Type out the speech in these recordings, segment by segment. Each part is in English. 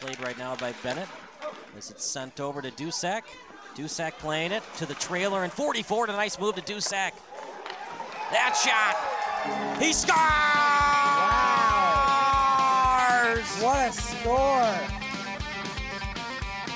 played right now by Benet. As it's sent over to Dusak. Dusak playing it to the trailer and 44 a nice move to Dusak. That shot. He scores! Wow. What a score!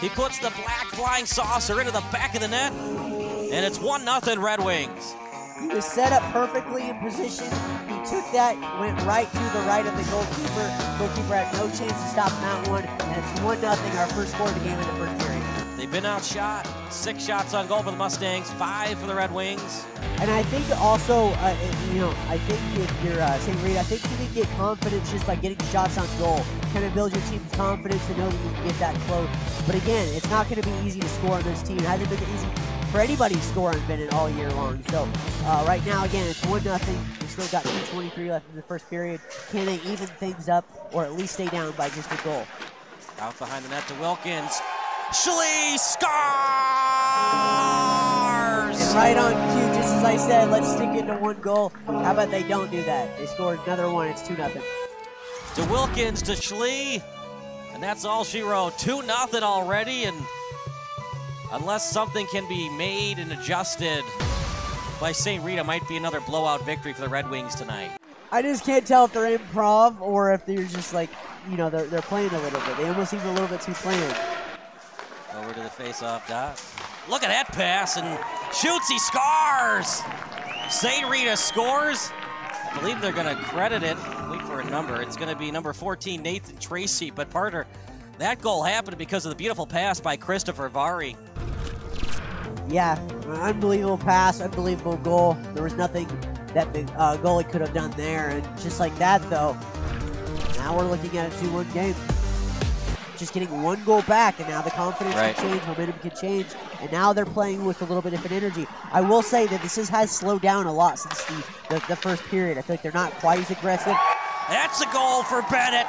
He puts the black flying saucer into the back of the net, and it's 1 0 Red Wings. He was set up perfectly in position. He took that, went right to the right of the goalkeeper. Goalkeeper had no chance to stop that one, and it's 1 nothing. our first score of the game in the first period. They've been outshot. Six shots on goal for the Mustangs, five for the Red Wings. And I think also, uh, you know, I think if you're uh, St. Reed, I think you can get confidence just by getting shots on goal. Kind of build your team's confidence to know that you can get that close. But again, it's not going to be easy to score on this team. It hasn't been easy for anybody on Benet all year long. So uh, right now, again, it's 1 nothing. We still got 2.23 left in the first period. Can they even things up or at least stay down by just a goal? Out behind the net to Wilkins. Schlee scores! And right on cue, just as I said, let's stick it to one goal. How about they don't do that? They scored another one. It's 2 nothing. To Wilkins, to Schlee. And that's all she wrote. 2 nothing already. And unless something can be made and adjusted by St. Rita, might be another blowout victory for the Red Wings tonight. I just can't tell if they're improv or if they're just like, you know, they're, they're playing a little bit. They almost seem a little bit too planned. Over to the face-off dot. Look at that pass and shoots. He scores. St. Rita scores. I believe they're going to credit it. Wait for a number. It's going to be number 14, Nathan Tracy. But Parter, that goal happened because of the beautiful pass by Christopher Vari. Yeah, unbelievable pass, unbelievable goal. There was nothing that the uh, goalie could have done there. And just like that, though, now we're looking at a 2-1 game just getting one goal back, and now the confidence right. can change, momentum can change, and now they're playing with a little bit different energy. I will say that this is, has slowed down a lot since the, the, the first period. I feel like they're not quite as aggressive. That's a goal for Benet.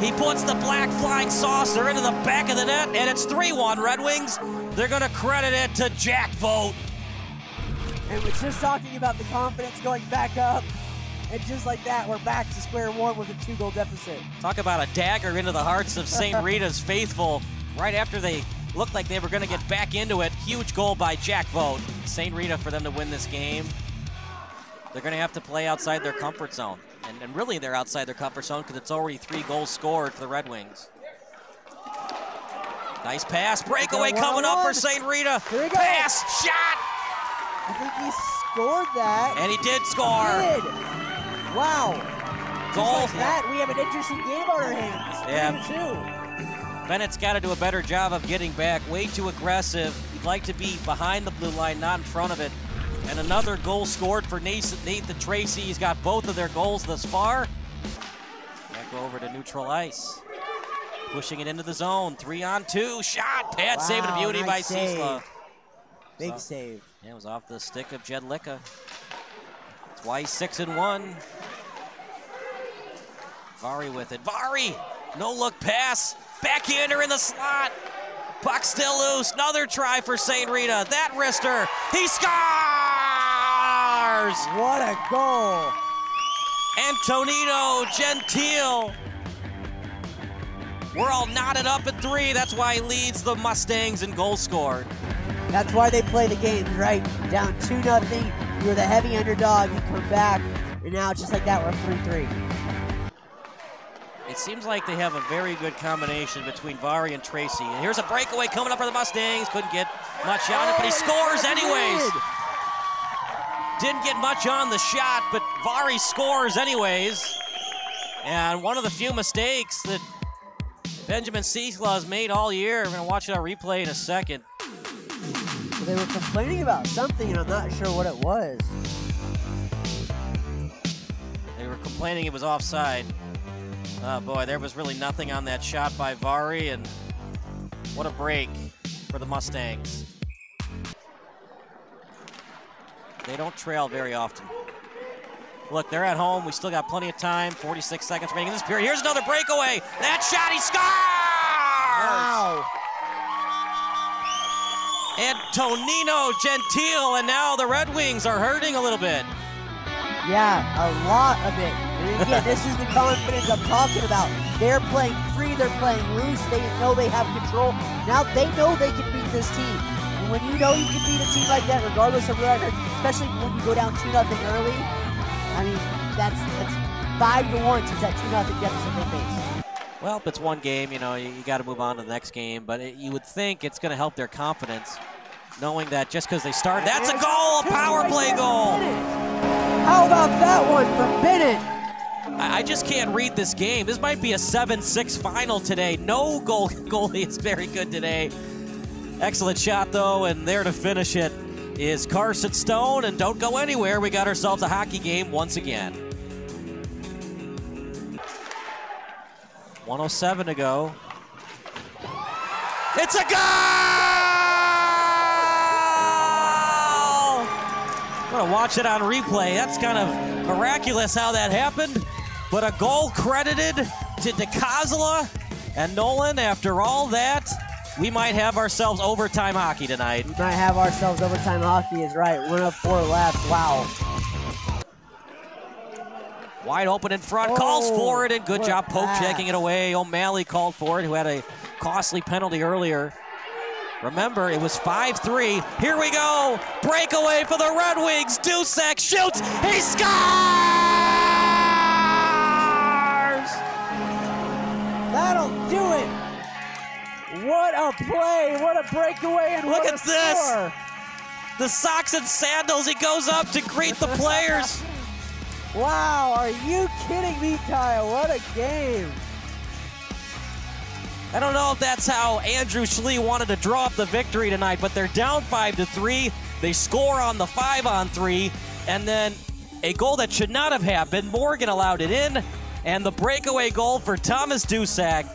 He puts the black flying saucer into the back of the net, and it's 3-1 Red Wings. They're going to credit it to Jack Vogt. And we're just talking about the confidence going back up. And just like that, we're back to square one with a two goal deficit. Talk about a dagger into the hearts of St. Rita's faithful right after they looked like they were going to get back into it. Huge goal by Jack Vogt. St. Rita for them to win this game. They're going to have to play outside their comfort zone. And, and really, they're outside their comfort zone because it's already three goals scored for the Red Wings. Nice pass. Breakaway coming up for St. Rita. Pass. Shot. I think he scored that. And he did score. He did. Wow. Goal. Just like that, we have an interesting game on our hands. Yeah. Benet's got to do a better job of getting back. Way too aggressive. He'd like to be behind the blue line, not in front of it. And another goal scored for Nathan, Nathan Tracy. He's got both of their goals thus far. Back over to neutral ice. Pushing it into the zone. Three on two. Shot. Pad wow, saving a beauty nice by save. Big so, save. Yeah, it was off the stick of Jed Licka. That's why he's six and one. Vari with it. Vari, no look pass. Backhander in the slot. Puck still loose. Another try for St. Rita. That wrister. He scores! What a goal. Antonino Gentile. We're all knotted up at three. That's why he leads the Mustangs in goals scored. That's why they play the games, right? Down 2 nothing. You're the heavy underdog. You come back. And now, just like that, we're 3 3. It seems like they have a very good combination between Vari and Tracy. And here's a breakaway coming up for the Mustangs. Couldn't get much on it, but he oh, scores anyways. Didn't get much on the shot, but Vari scores anyways. And one of the few mistakes that Benjamin Cicla has made all year. We're going to watch that replay in a second. They were complaining about something, and I'm not sure what it was. They were complaining it was offside. Oh boy, there was really nothing on that shot by Vari, and what a break for the Mustangs. They don't trail very often. Look, they're at home. We still got plenty of time. 46 seconds remaining in this period. Here's another breakaway. That shot, he scores! Wow. Antonino Gentile, and now the Red Wings are hurting a little bit. Yeah, a lot of it. And again, this is the confidence I'm talking about. They're playing free, they're playing loose, they know they have control. Now they know they can beat this team. And when you know you can beat a team like that, regardless of record, especially when you go down 2 nothing early, I mean, that's that's five to one since that 2 nothing deficit they face. Well, if it's one game, you know, you, you got to move on to the next game. But it, you would think it's going to help their confidence, knowing that just because they started, that's a goal, a power play goal. How about that one from Benet? I, I just can't read this game. This might be a 7-6 final today. No goal goalie is very good today. Excellent shot, though, and there to finish it is Carson Stone. And don't go anywhere. We got ourselves a hockey game once again. 107 to go. It's a goal! I'm gonna watch it on replay. That's kind of miraculous how that happened. But a goal credited to DeCazzola and Nolan. After all that, we might have ourselves overtime hockey tonight. We might have ourselves overtime hockey is right. One of four left. Wow. Wide open in front, Oh, calls for it, and good job poke pass. checking it away. O'Malley called for it, who had a costly penalty earlier. Remember, it was 5-3. Here we go. Breakaway for the Red Wings. Dusak shoots. He scores! That'll. What a play. What a breakaway. And Look at this. score. The socks and sandals. He goes up to greet the players. Wow. Are you kidding me, Kyle? What a game. I don't know if that's how Andrew Schlee wanted to draw up the victory tonight, but they're down five to three. They score on the five on three, and then a goal that should not have happened. Morgan allowed it in, and the breakaway goal for Thomas Dusak